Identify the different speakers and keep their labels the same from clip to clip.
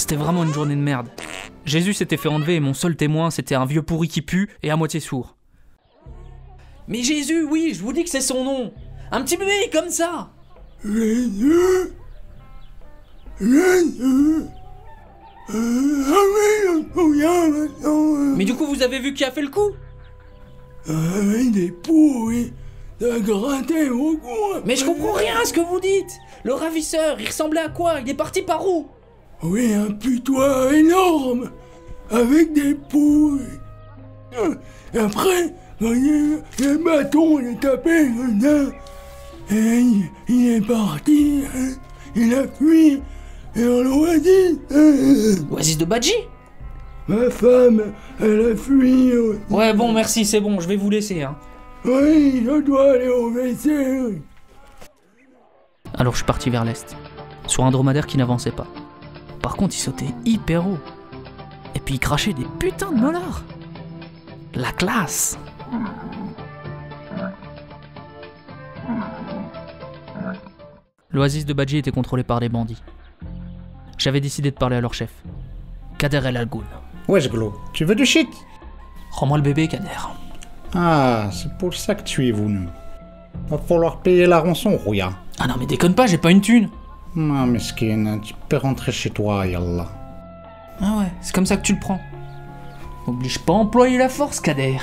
Speaker 1: C'était vraiment une journée de merde. Jésus s'était fait enlever et mon seul témoin, c'était un vieux pourri qui pue et à moitié sourd. Mais Jésus, oui, je vous dis que c'est son nom. Un petit bébé comme ça.
Speaker 2: Ah euh,
Speaker 1: Mais du coup, vous avez vu qui a fait le coup?
Speaker 2: Des pourris, coin.
Speaker 1: Mais je comprends rien à ce que vous dites. Le ravisseur, il ressemblait à quoi? Il est parti par où?
Speaker 2: Oui, un putois énorme, avec des poules. Et après, voyez, le bâton, il est tapé dedans. Et il, il est parti, hein. il a fui. Et on l'a dit, euh,
Speaker 1: Oasis de Badji?
Speaker 2: Ma femme, elle a fui.
Speaker 1: Ouais, bon, merci, c'est bon, je vais vous laisser. Hein.
Speaker 2: Oui, je dois aller au WC.
Speaker 1: Alors je suis parti vers l'est, sur un dromadaire qui n'avançait pas. Par contre, il sautait hyper haut. Et puis il crachait des putains de molars. La classe L'oasis de Badji était contrôlé par des bandits. J'avais décidé de parler à leur chef. Kader El Algoun.
Speaker 3: Wesh Glo, tu veux du shit?
Speaker 1: Rends-moi le bébé, Kader.
Speaker 3: Ah, c'est pour ça que tu es venu. Va falloir payer la rançon, Rouya.
Speaker 1: Ah non mais déconne pas, j'ai pas une thune
Speaker 3: Ah, mesquine, tu peux rentrer chez toi, yallah.
Speaker 1: Ah ouais, c'est comme ça que tu le prends. Oblige pas à employer la force, Kader.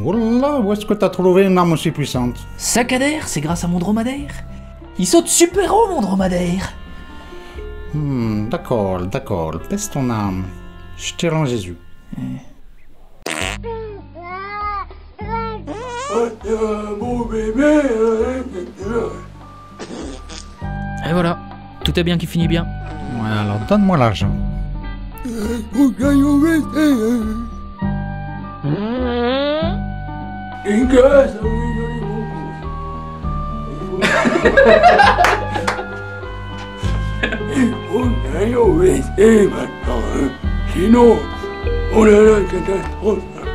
Speaker 3: Wallah, où est-ce que t'as trouvé une arme aussi puissante?
Speaker 1: Ça, Kader, c'est grâce à mon dromadaire. Il saute super haut, mon dromadaire.
Speaker 3: Hmm, d'accord, d'accord, baisse ton âme. Je t'ai rends Jésus.
Speaker 2: Hein.
Speaker 1: Et voilà, tout est bien qui finit bien.
Speaker 3: Ouais, alors donne-moi l'argent.
Speaker 2: Hein. Hein. Sinon, on a la catastrophe. hein.